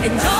And